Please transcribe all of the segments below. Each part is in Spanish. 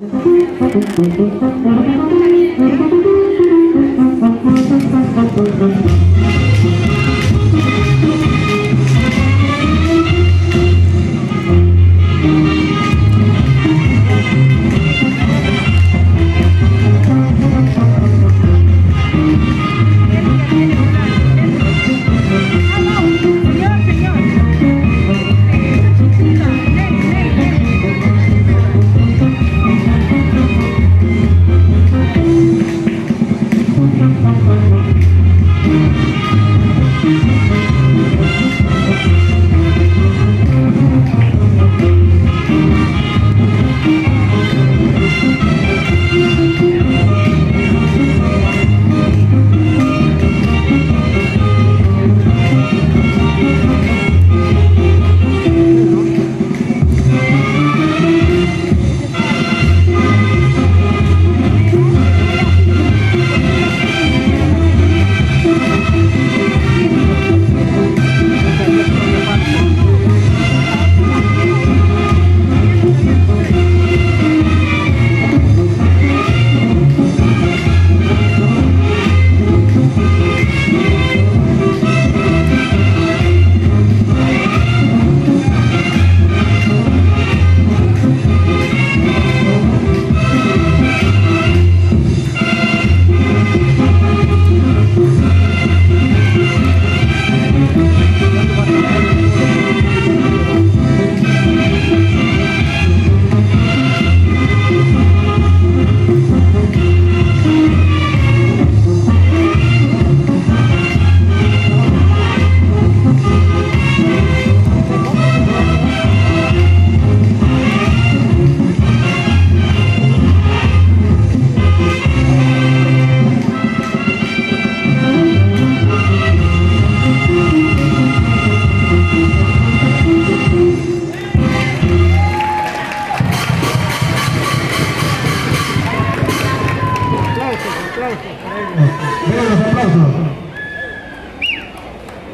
Thank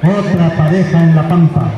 Otra pareja en la pampa.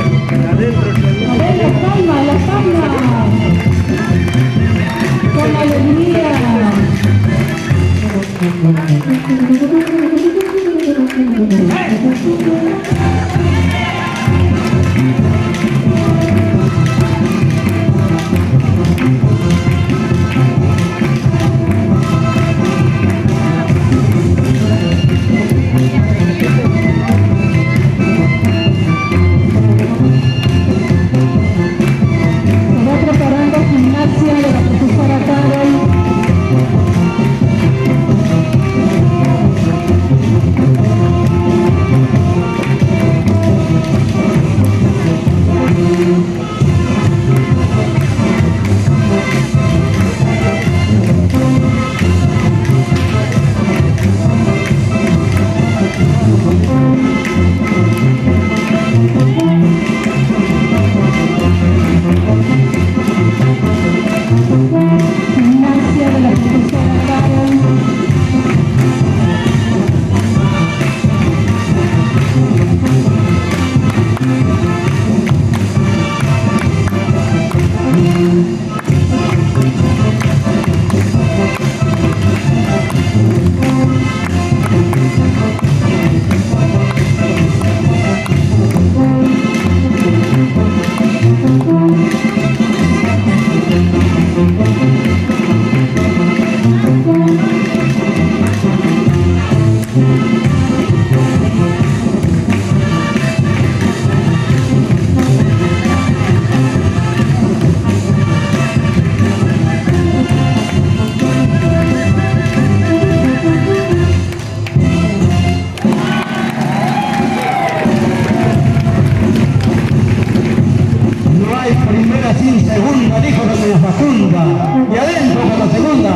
A ver, la palma, la palma. Con alegría. Segunda, dijo doña Facunda. Y adentro con la segunda.